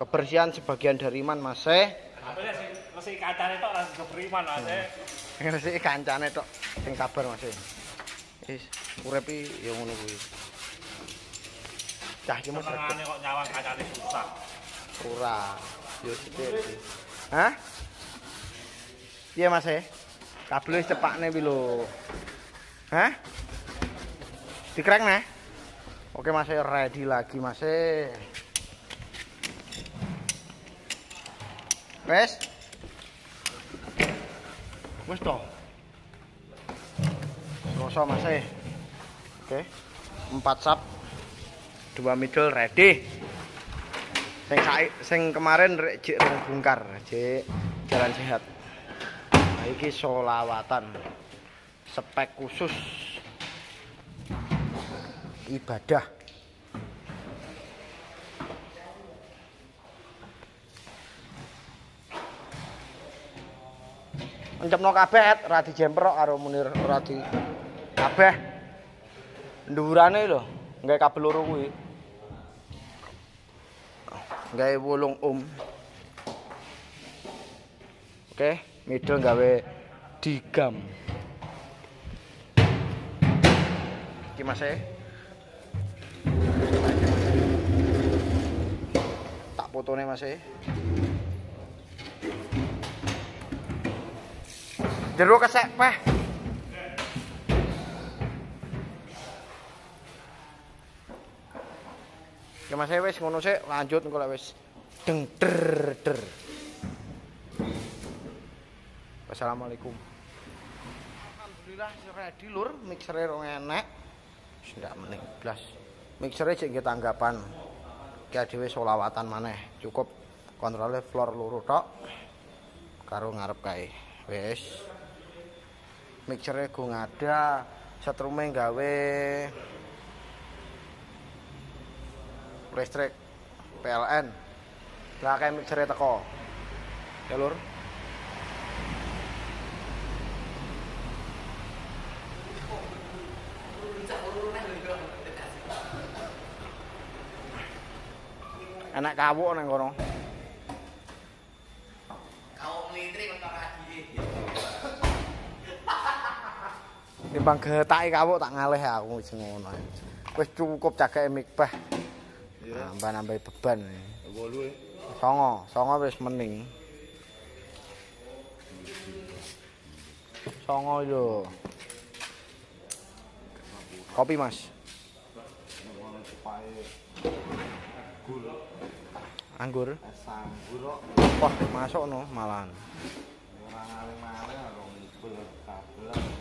kebersihan sebagian dari iman Mas eh. Sing mesti kancane tok langsung keberiman Mas. eh. Ngerti kancane tok sing kabar Mas. eh. Wis urip iki ya ngono kuwi. Cah iki Mas. Senengane kok nyawang kancane susah. ora. Yo sithik. Hah? Piye Mas eh? Kabel wis cepakne pi lho. Hah? Dikrek neh? Oke Mas eh, ready lagi Mas Wes? Wes toh. Rasa Mas eh. Oke. 4 sub. 2 middle ready. Sing sing kemarin rek jek rong bungkar, jek jalan sehat. Nah, iki solawatan. Spek khusus ibadah. Encepno kabeh ora dijemprok karo Munir ora di kabeh. Ndhuwurane lho, nggae kabel loro kuwi. Nggae wolung ohm. Oke, middle gawe digam. Iki Mas e. Tak fotone Mas Jero kesek peh. Ya Mas e, wis ngono sik, lanjut engko lek wis deng der der. Wassalamualaikum. Alhamdulillah ready lur, mixere rong enek. Wis ndak meneng blas. Mixere cek nggih tanggapan. Ki dhewe solawatan maneh, cukup kontrole floor loro tok. Karo ngarep kae. Wis. Mixere go ngada, setrume gawe listrik PLN. Lah kae mixere teko. Ya lur. Enak kawuk nang kono. Timbang getake kawuk tak ngalih aku wis ngono. Wis cukup cagake mikbah. Nambah-nambah beban. Wolu e. Songo, songo wis mening. Songo lho. Kopi, Mas. Anggur. Wah, masuk no malahan. ora ngalih-ngalih karo ngibul kabel.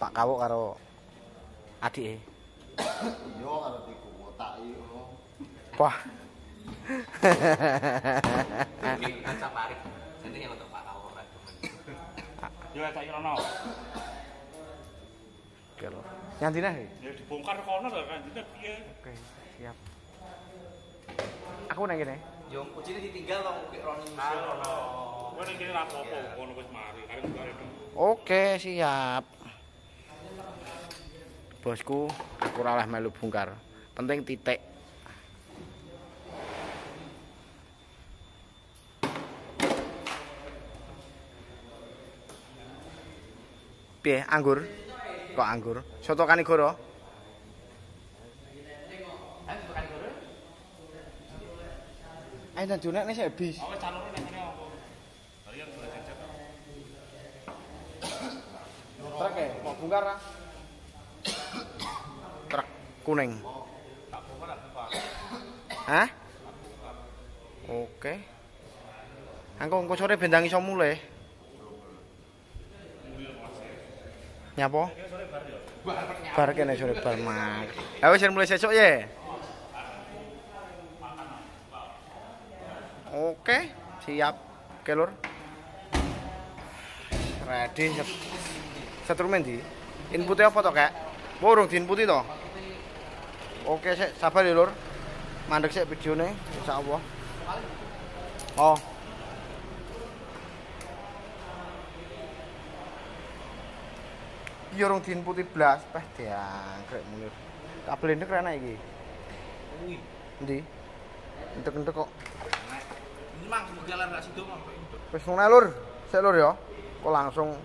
Pak kawuk karo adike. Yo karo dikutaki ngono. Wah. untuk pak Yo kirono. Oke lho. Ya dibongkar kono lho kan dite piye? Oke, siap. Aku nang kene. yo kucine ditinggal kok mungkin roni Kirono. Kowe ning kene ra apa-apa, kono wis mari. Kare kare Oke, siap. Bosku, aku ora oleh melu bongkar. Penting titik. Piye, anggur? Kok anggur? Soto Kanigoro? Eh, dan junek nih habis. Calone apa? Jajan. Truk ya, mau bongkar ah? Kuning. Hah? Oke. Angko engko sore bendang iso mulai. Nyapa? Bar kene sore bar mak. Ha wis mulai sesuk ya. Oke, siap. Oke, Lur. Ready set. Setrumen di. Inputnya apa to, Kak? Oh, urung diinputi? Oke, sik sabar ya, Lur. Mandek sik videone, insyaallah. Oh. Iya urung diinputi blas, peh diangkrek munir. Kabel ini keren iki. Endi? Entek-entek kok. Mang lar gak sido mang. Wis ngono Lur. Sik Lur ya. Kok langsung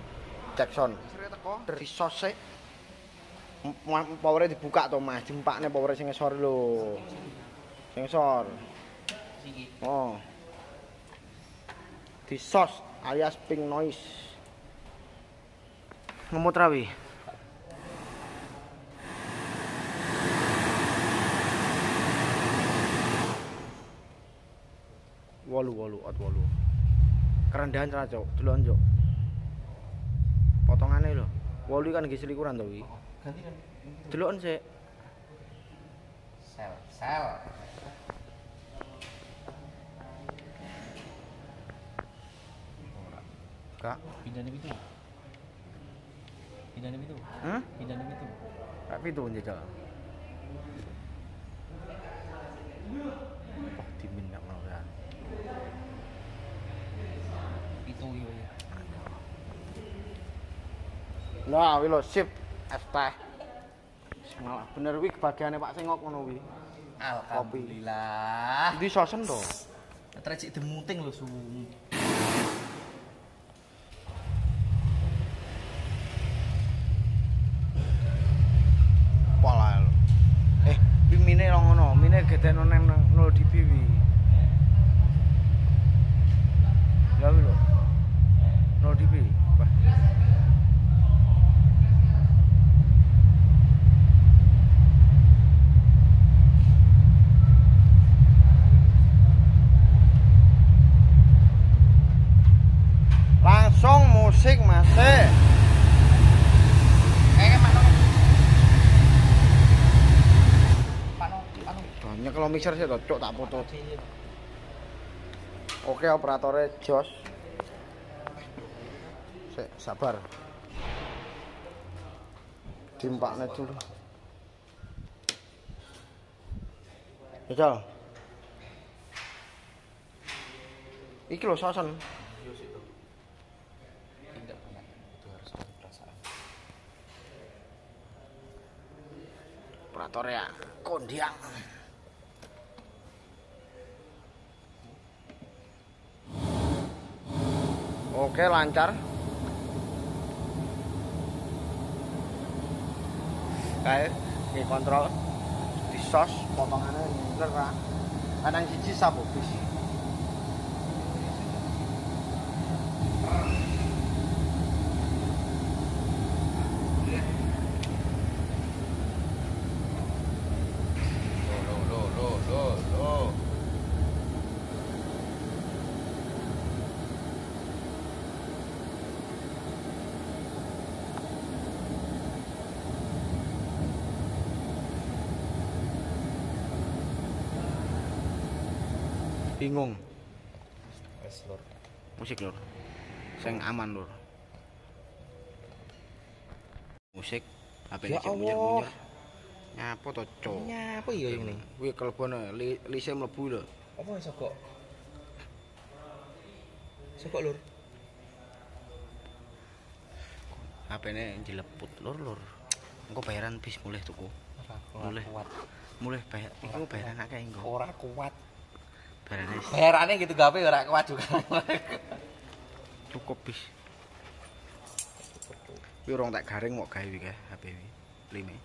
Jackson. Sire teko. M- Powernya dibuka to Mas, jempakne power sing ngesor lho. Sing ngesor. Siki. Oh. Di sos alias pink noise. Ngemut rawi. Wolu wolu ot wolu. Kerendahan cara cok, delok cok. Potongane lho. Wolu kan nggih selikuran wi. Ganti kan. Sik. Sel, sel. Kak. Pindahnya itu. Pindahnya itu. Hmm? Pindahnya itu. Kak pitu njajal. Oh, dimin gak mau ya. Itu yo ya. Nah, wi lho sip. Es teh. Malah bener wi kebagiane Pak Sengok ngono wi. Alhamdulillah. Di sosen to. Trecik demuting lho. Pola lho. Eh, wi mine lo ngono, mine gedeno nang 0 dB wi. Ya wi lho. 0 dB. Mas. Pak Nong. Banyak kalau mixer sih to, cok tak foto. Oke operatornya Jos. Sik, sabar. Dimpakne dulu. Jajal. Iki lho sosen. Yo sih tuh. Tidak banyak. Itu harus ada perasaan. Operatornya kondiang. Oke lancar. Kayak di kontrol di sos potongannya bener lah. Kadang siji sabu Bingung. Wes lur. Musik lur. Sing aman lur. Musik apa Ya Allah. Nyapa to, Cok? Nyapa iya ini? Kuwi kelebone li, lise mlebu lho. Apa iso kok? Sokok lur. HP-ne jeleput lur lur. Engko bayaran bis mulih tuku. Boleh. kuat. Mulih bayar. Iku bayaran akeh engko. Ora kuat. Bayarane gitu gawe ora kuat juga. cukup bis. Kuwi urung tak garing mok gawe iki HP iki. Lime.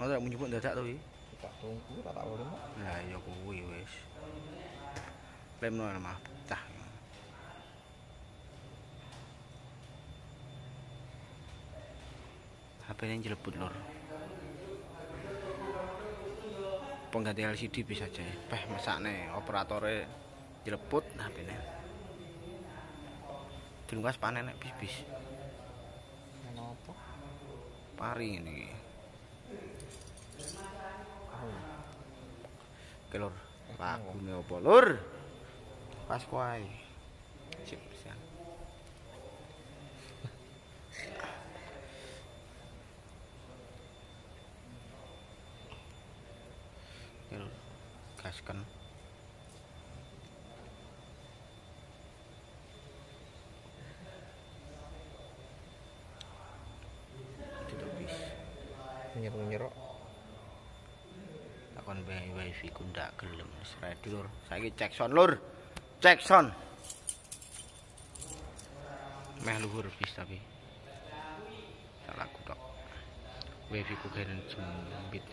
Mau tak nyebut dadak to iki? Tak tunggu tak tak urung. Lah ya kuwi wis. Lemno mah pecah. HP-nya jeleput lor. Pengganti LCD bisa aja. Peh mesakne operatornya jeleput HP-nya. Dilungkas panen nek bis-bis. Kenapa? Pari ini. Oke lur. Lagune apa lur? Pas kuai. Gaskan. Itu tuh bis. Nyerok-nyerok. Tak takon bae wifi ku ndak gelem. Wis ready lur saiki cek sound lur. Cek sound meh luhur bis tapi. Salah aku tok. Wifi ku keren jembit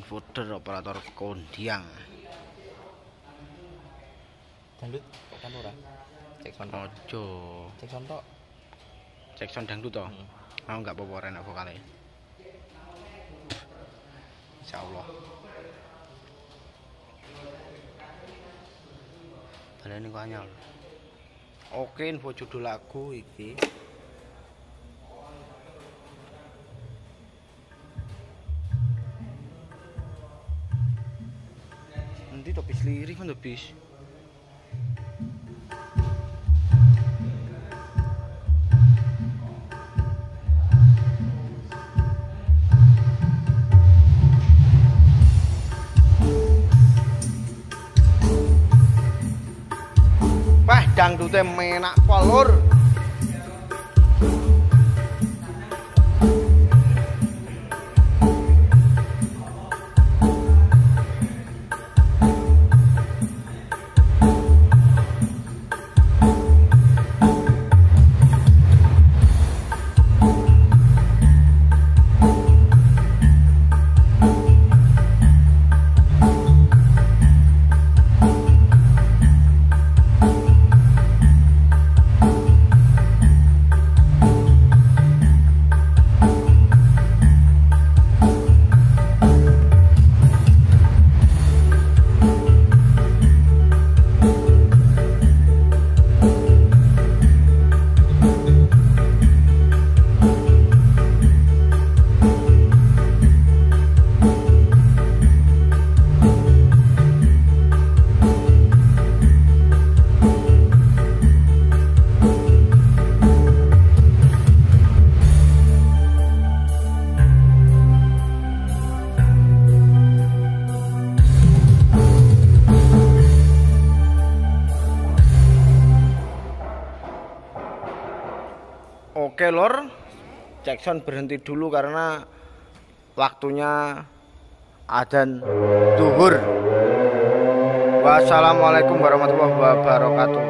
Infoder operator kondiang Dangdut kan ora. Cek sound. ojo Cek sound tok. cek sound dangdut to Hmm. mau nggak apa-apa enak vokale insyaallah. Baleni kok anyar? Oke info judul lagu iki. Nanti to bis? Lirik kan to dangdute menak polur. Oke lor, Jackson berhenti dulu karena waktunya adzan duhur. Wassalamualaikum warahmatullahi wabarakatuh.